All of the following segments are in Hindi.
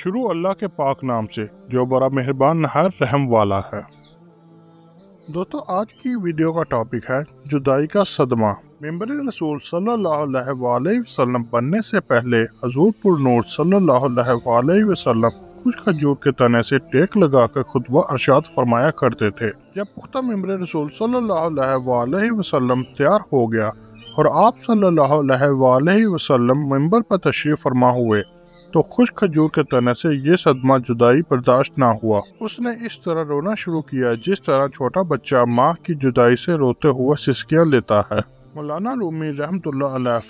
शुरू अल्लाह के पाक नाम से, जो बड़ा मेहरबान नहार रहम वाला है। दोस्तों, आज की वीडियो का टॉपिक है, जुदाई का सदमा। मेंबर रसूल वसल्लम बनने से पहले हजूर नूर वसल्लम कुछ खजूर के तने से टेक लगाकर खुतबा अरशाद फरमाया करते थे। जब पुख्ता मेंबर रसूल वसल्लम तैयार हो गया और आप सल्लल्लाहु अलैहि वसल्लम मेंबर पर तशरीफ़ फरमा हुए तो खुश खजूर के तने से ये सदमा जुदाई बर्दाश्त ना हुआ। उसने इस तरह रोना शुरू किया जिस तरह छोटा बच्चा माँ की जुदाई से रोते हुए सिस्कियाँ लेता है। मौलाना रूमी रहमत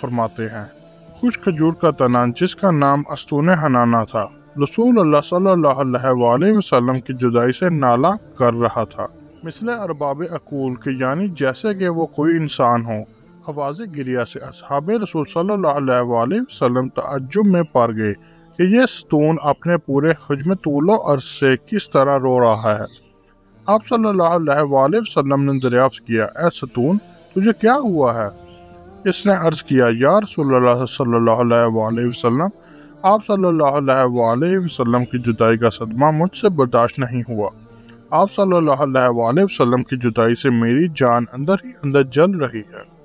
फरमाते हैं, खुश खजूर का तना जिसका नाम अस्तून हनाना था रसूल वसल्लम की जुदाई से नाला कर रहा था। मिसल अरबाब अकूल के यानी जैसे कि वो कोई इंसान हो। आवाज़ गिरिया से असहाब रसूल अलैहि तजुब में पड़ गए कि यह स्तून अपने पूरे हजम तूलो अर्ज़ से किस तरह रो रहा है। आप सल्लल्लाहु ने दरियाफ्त किया ए सतून, तुझे क्या हुआ है? इसने अर्ज़ किया, या रसूलुल्लाह सल्लल्लाहु आप अलैहि की जुदाई का सदमा मुझसे बर्दाश्त नहीं हुआ। आप सल्लल्लाहु अलैहि की जुदाई से मेरी जान अंदर ही अंदर जल रही है।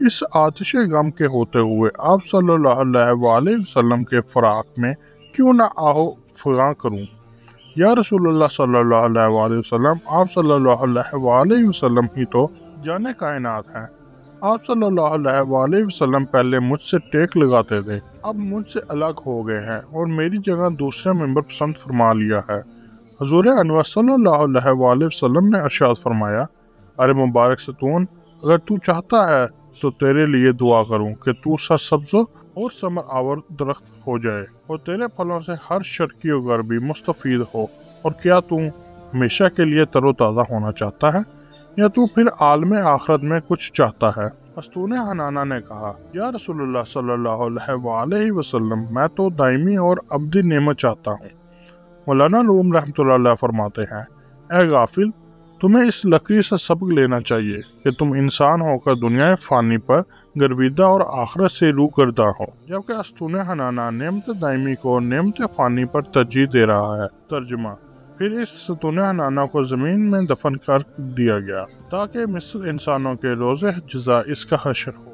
इस आतिश गम के होते हुए आप वसल्लम के फराक में क्यों ना आहो फगा करूँ? या रसूलुल्लाह सल्लल्लाहु अलैहि वसल्लम, आप सल्लल्लाहु ही तो जाने कायनात हैं। आप सल्लल्लाहु पहले मुझसे टेक लगाते थे, अब मुझसे अलग हो गए हैं और मेरी जगह दूसरे मेंबर पसंद फरमा लिया है। हजूर अनवर अलैहि वसल्लम ने अरशाद फरमाया, अरे मुबारक सतून अगर तू चाहता है तो तेरे लिए दुआ करूँ कि तू सब्ज और समर आवर दरख्त हो जाए और तेरे फलों से हर शर्की और गर्मी मुस्तफ़ हो। और क्या तू हमेशा के लिए तरोताज़ा होना चाहता है? या तू फिर आलम आखरत में कुछ चाहता है? अस्तून हनाना ने कहा, या रसोल्ला सल्लल्लाहु अलैहि वसल्लम, मैं तो दायमी और अब्दी नेमत चाहता हूँ। मौलाना रूम रहमत फरमाते हैं ए गाफिल तुम्हें इस लकड़ी से सबक लेना चाहिए कि तुम इंसान होकर दुनिया फानी पर, गर्विदा और आखरत से रू करता हो। जबकि अस्तून हनाना नियमत दायमी को नियमत फानी पर तरजीह दे रहा है। तर्जमा, फिर इस सतून हनाना को ज़मीन में दफन कर दिया गया, ताकि मिस्र इंसानों के रोज़े जजा इसका हशर हो।